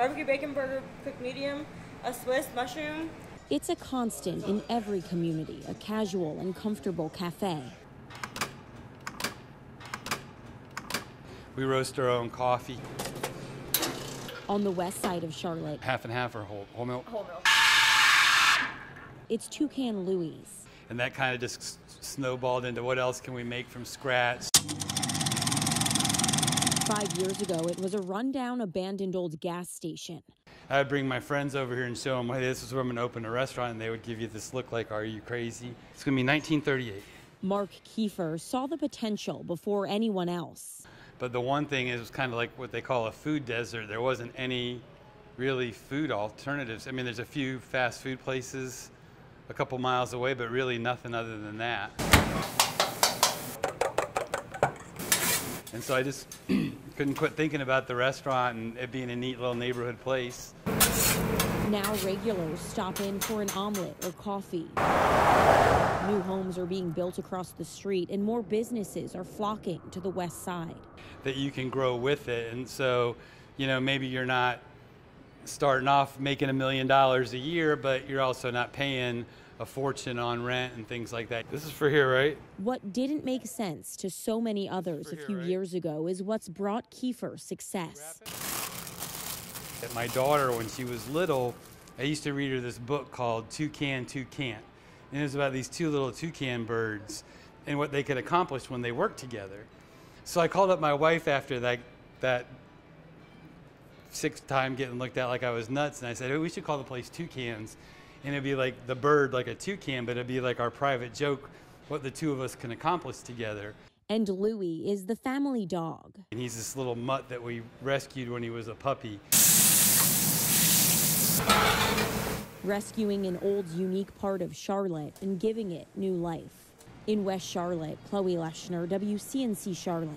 barbecue bacon burger cooked medium, a Swiss mushroom. It's a constant in every community, a casual and comfortable cafe. We roast our own coffee, On the west side of Charlotte, half and half or whole, whole milk. Whole milk. it's Toucan Louie's. And that kind of just snowballed into what else can we make from scratch. Five years ago, it was a rundown, abandoned old gas station. I would bring my friends over here and show them, hey, this is where I'm going to open a restaurant, and they would give you this look like, are you crazy? It's going to be 1938. Marc Kieffer saw the potential before anyone else. But the one thing is, it was kind of like what they call a food desert. There wasn't any really food alternatives. I mean, there's a few fast food places a couple miles away, but really nothing other than that. And so I just couldn't quit thinking about the restaurant and it being a neat little neighborhood place. Now regulars stop in for an omelet or coffee. New homes are being built across the street, and more businesses are flocking to the west side. that you can grow with it. And so, you know, maybe you're not starting off making a million dollars a year, but you're also not paying a fortune on rent and things like that. This is for here, right? What didn't make sense to so many others a here, few right? years ago is what's brought Kieffer success. That my daughter, when she was little, I used to read her this book called Toucan, Toucan. And it was about these two little toucan birds and what they could accomplish when they worked together. So I called up my wife after that, that sixth time getting looked at like I was nuts, and I said, hey, we should call the place Toucans. And it'd be like the bird, like a toucan, but it'd be like our private joke, what the two of us can accomplish together. And Louie is the family dog. And he's this little mutt that we rescued when he was a puppy. rescuing an old, unique part of Charlotte and giving it new life. In West Charlotte, Chloe Leshner, WCNC Charlotte.